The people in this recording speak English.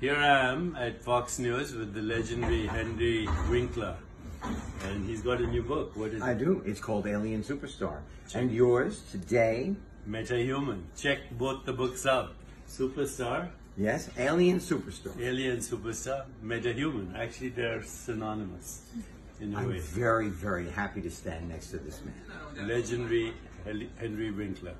Here I am at Fox News with the legendary Henry Winkler. And he's got a new book. What is I it? do. It's called Alien Superstar. And yours today, Metahuman. Check both the books out. Superstar, yes, Alien Superstar. Alien Superstar, Metahuman. Actually, they're synonymous in a I'm way. very, very happy to stand next to this man. Legendary Henry Winkler.